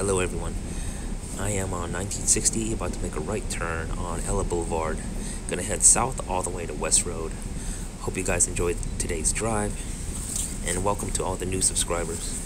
Hello everyone. I am on 1960, about to make a right turn on Ella Boulevard. Gonna head south all the way to West Road. Hope you guys enjoyed today's drive, and welcome to all the new subscribers.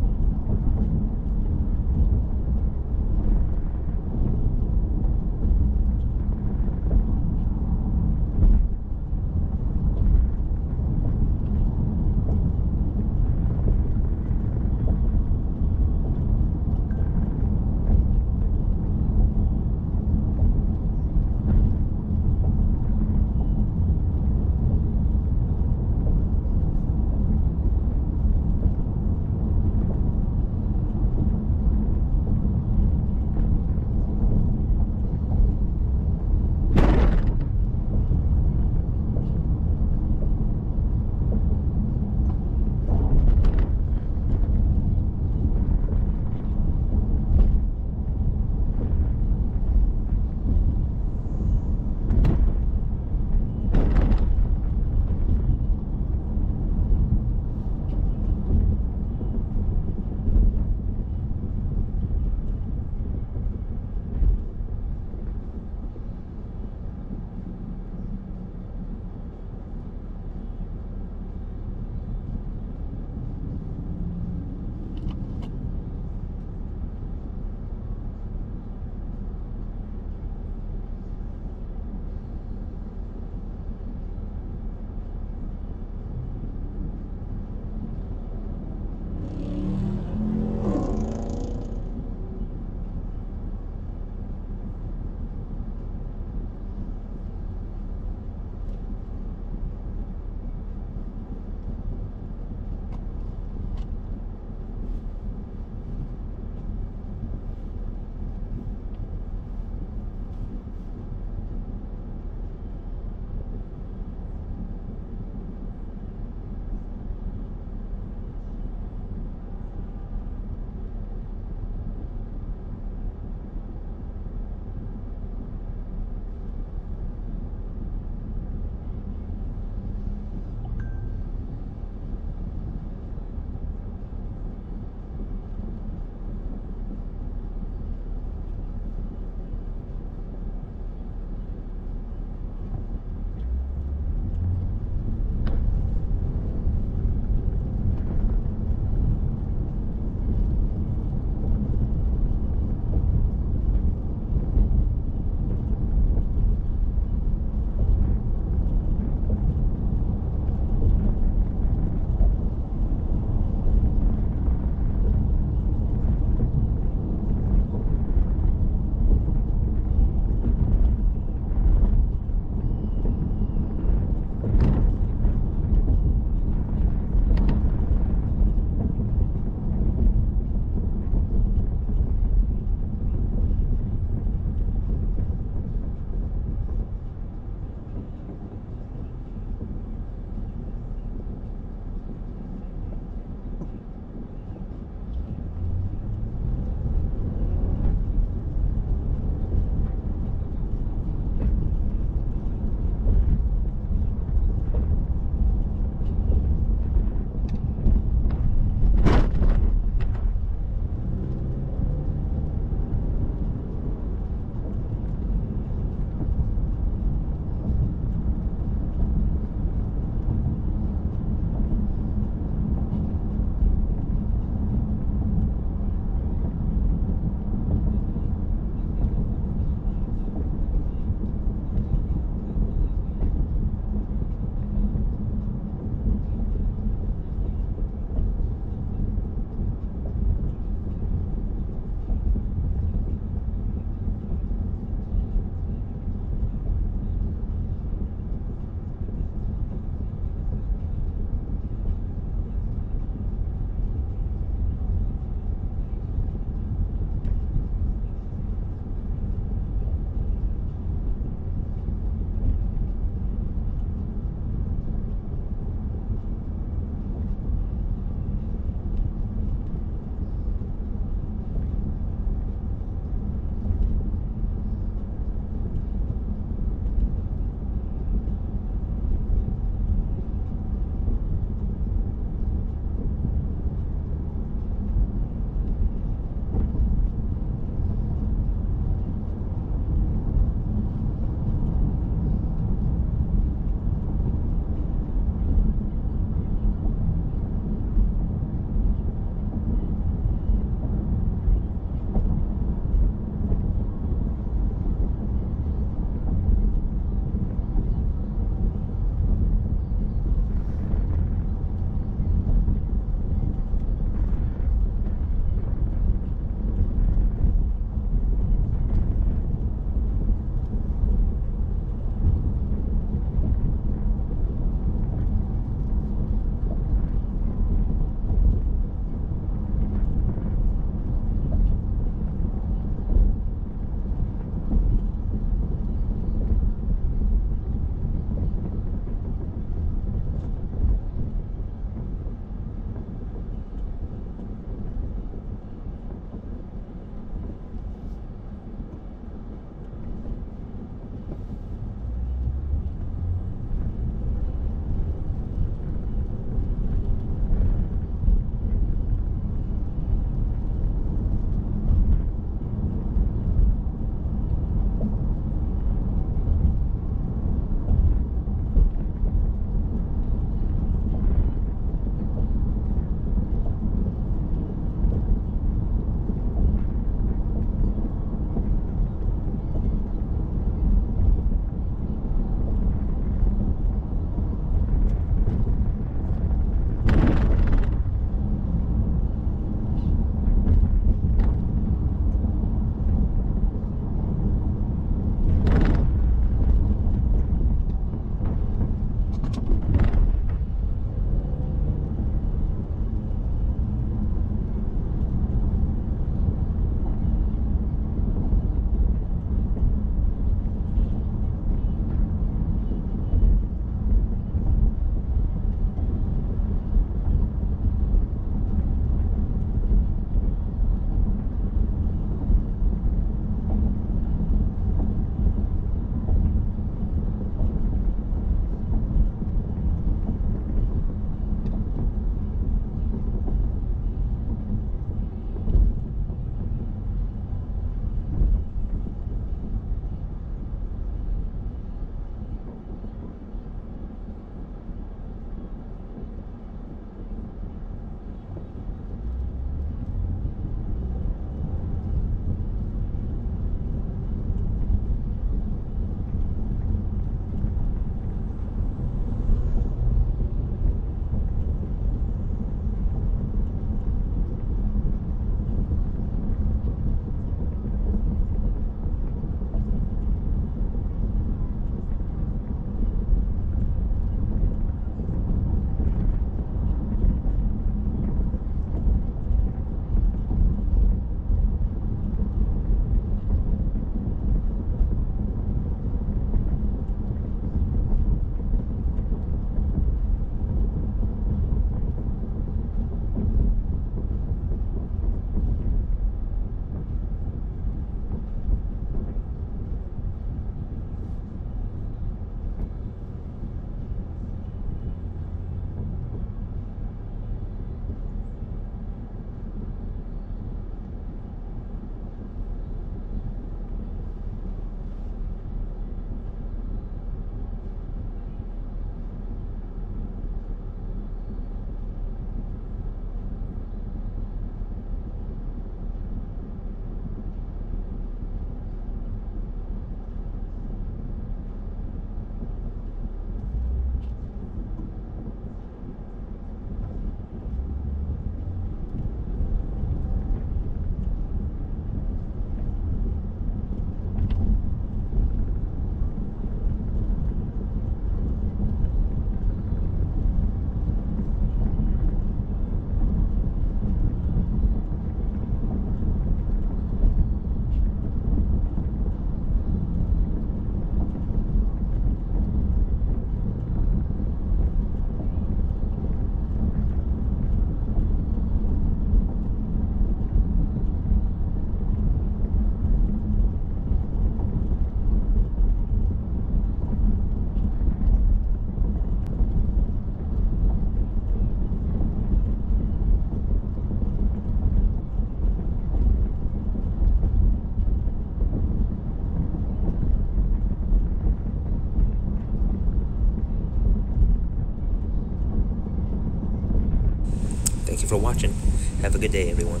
You for watching. Have a good day, everyone.